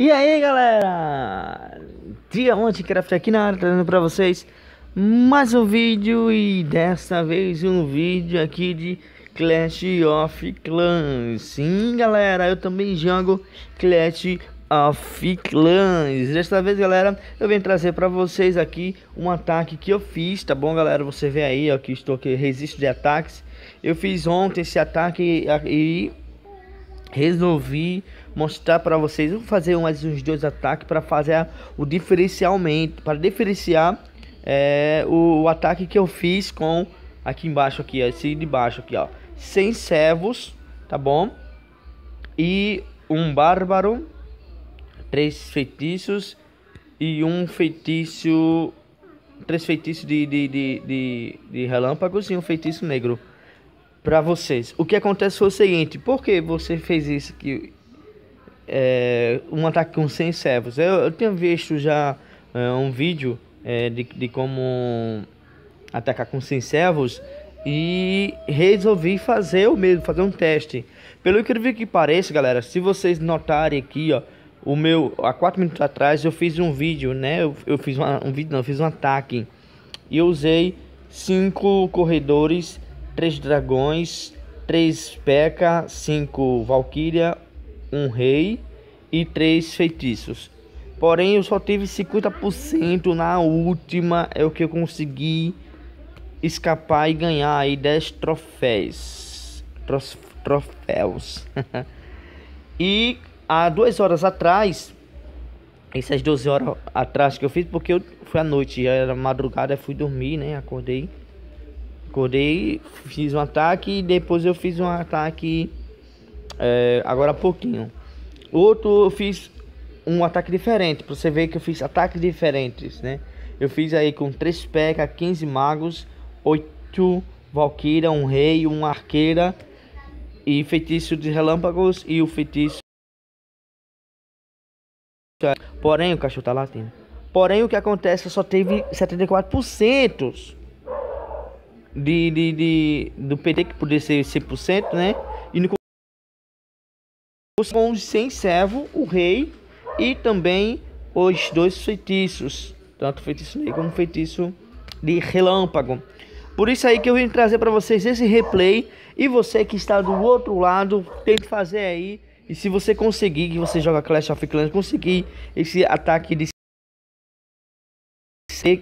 E aí galera, Diamante Craft aqui na área trazendo pra vocês mais um vídeo e dessa vez um vídeo aqui de Clash of Clans. Sim galera, eu também jogo Clash of Clans. Desta vez galera, eu venho trazer pra vocês aqui um ataque que eu fiz, tá bom galera? Você vê aí, ó, que estou aqui, resisto de ataques. Eu fiz ontem esse ataque e resolvi mostrar para vocês. Vou fazer mais uns dois ataques para fazer o diferencialmente para diferenciar é, o, o, ataque que eu fiz com aqui embaixo aqui ó, esse de baixo aqui ó. Sem servos tá bom? E um bárbaro três feitiços e um feitiço três feitiços de, de, de, de, de relâmpagos e um feitiço negro para vocês. O que acontece foi o seguinte, por que você fez isso que é, um ataque com 100 servos? Eu, eu tinha visto já é, um vídeo é, de, de como atacar com 100 servos e resolvi fazer o mesmo, fazer um teste. Pelo incrível que pareça, galera, se vocês notarem aqui, ó, o meu há 4 minutos atrás eu fiz um vídeo, né? Eu, eu fiz uma, um vídeo, não, eu fiz um ataque e eu usei cinco corredores 3 dragões, 3 P.E.K.K.A, 5 Valkyria, 1 rei e 3 feitiços. Porém, eu só tive 50% na última, é o que eu consegui escapar e ganhar aí 10 troféus. Tros, troféus. e há duas horas atrás, essas 12 horas atrás que eu fiz, porque eu fui à noite, já era madrugada, fui dormir, né? Acordei. Acordei, fiz um ataque e depois eu fiz um ataque é, agora há pouquinho. Outro eu fiz um ataque diferente, para você ver que eu fiz ataques diferentes, né? Eu fiz aí com 3 P.E.K.K.A, 15 magos, 8 Valkyria, um rei, uma arqueira e feitiço de relâmpagos e o feitiço Porém, o cachorro tá latindo. Porém, o que acontece só teve 74% de, de, de, do PT que poderia ser 100%, né? E no com os 100 servo, o rei e também os dois feitiços, tanto feitiço negro como feitiço de relâmpago. Por isso aí que eu vim trazer para vocês esse replay e você que está do outro lado, tente fazer aí. E se você conseguir, que você joga Clash of Clans, conseguir esse ataque de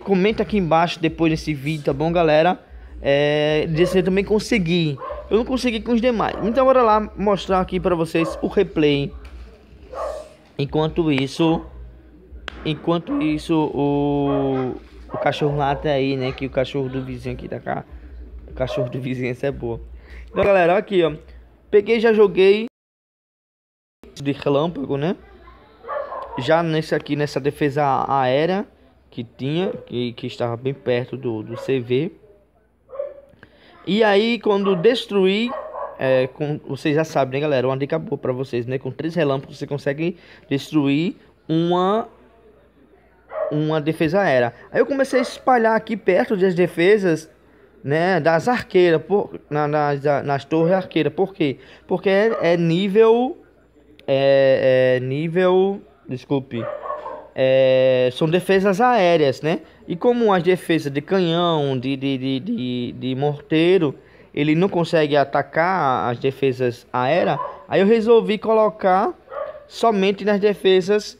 comenta aqui embaixo depois desse vídeo, tá bom, galera? É, de também conseguir. Eu não consegui com os demais. Então bora lá mostrar aqui para vocês o replay. Enquanto isso, enquanto isso o, o cachorro lata aí, né? Que o cachorro do vizinho aqui da cá. O cachorro do vizinho essa é boa. Então galera, aqui ó. Peguei já joguei de relâmpago, né? Já nesse aqui, nessa defesa aérea que tinha, que, que estava bem perto do, do CV. E aí, quando destruir, é, com, vocês já sabem, né, galera? Uma dica boa pra vocês, né? Com três relâmpagos você consegue destruir uma uma defesa aérea. Aí eu comecei a espalhar aqui perto das defesas, né? Das arqueiras, por, na, nas, nas torres arqueiras. Por quê? Porque é, é nível... É, é nível... Desculpe é, são defesas aéreas, né? E como as defesas de canhão, de, de, de, de, de morteiro, ele não consegue atacar as defesas aéreas, aí eu resolvi colocar somente nas defesas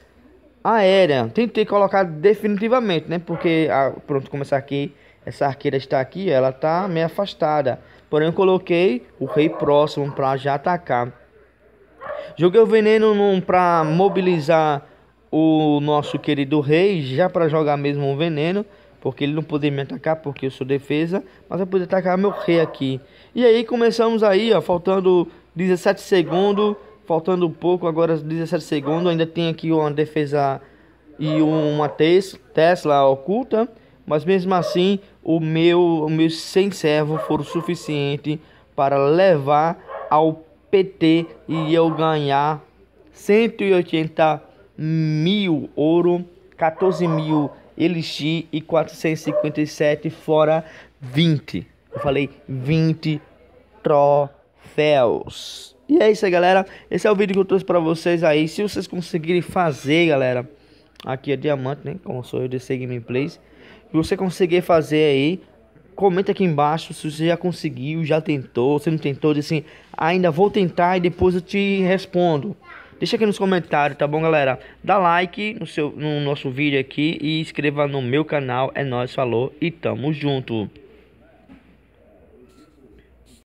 aéreas. Tentei colocar definitivamente, né? Porque, ah, pronto, começar aqui, essa arqueira está aqui, ela está meio afastada. Porém, eu coloquei o rei próximo para já atacar. Joguei o veneno para mobilizar o nosso querido rei já para jogar mesmo um veneno, porque ele não poderia me atacar porque eu sou defesa, mas eu poder atacar meu rei aqui. E aí começamos aí, ó, faltando 17 segundos, faltando um pouco, agora 17 segundos, ainda tem aqui uma defesa e uma Tesla oculta, mas mesmo assim o meu, o meu sem servo foram suficiente para levar ao PT e eu ganhar 180 mil ouro, 14 mil elixir e 457 fora 20. Eu falei 20 troféus. E é isso aí, galera. Esse é o vídeo que eu trouxe pra vocês aí. Se vocês conseguirem fazer, galera, aqui é diamante, né? Como sou eu desse gameplays. Se você conseguir fazer aí, comenta aqui embaixo se você já conseguiu, já tentou, se não tentou, diz assim, ainda vou tentar e depois eu te respondo. Deixa aqui nos comentários, tá bom, galera? Dá like no, seu, no nosso vídeo aqui e inscreva no meu canal. É nóis, falou e tamo junto.